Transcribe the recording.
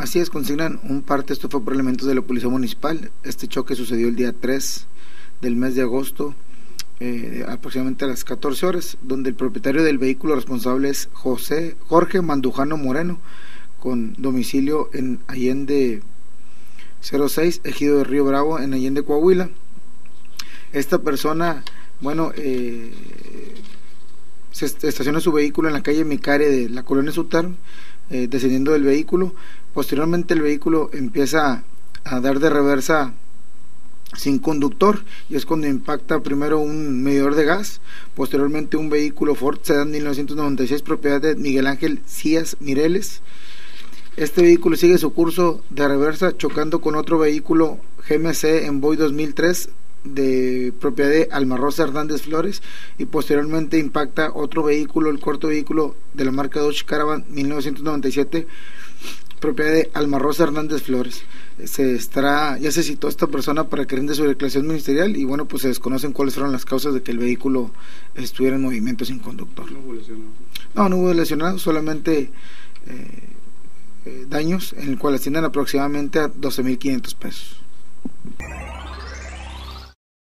Así es, consignan un parte, esto fue por elementos de la Policía Municipal. Este choque sucedió el día 3 del mes de agosto, eh, aproximadamente a las 14 horas, donde el propietario del vehículo responsable es José Jorge Mandujano Moreno, con domicilio en Allende 06, ejido de Río Bravo, en Allende, Coahuila. Esta persona, bueno, eh, se estaciona su vehículo en la calle Micare de la colonia Sutar, eh, descendiendo del vehículo Posteriormente el vehículo empieza a dar de reversa sin conductor y es cuando impacta primero un medidor de gas, posteriormente un vehículo Ford Sedan 1996 propiedad de Miguel Ángel Cías Mireles. Este vehículo sigue su curso de reversa chocando con otro vehículo GMC Envoy 2003 de propiedad de Almarrosa Hernández Flores y posteriormente impacta otro vehículo, el corto vehículo de la marca Dodge Caravan 1997 propiedad de Almarrosa Hernández Flores. Se estará, ya se citó esta persona para que rinde su declaración ministerial y bueno, pues se desconocen cuáles fueron las causas de que el vehículo estuviera en movimiento sin conductor. No hubo lesionados. No, no hubo lesionados, solamente eh, eh, daños en el cual ascienden aproximadamente a 12.500 pesos.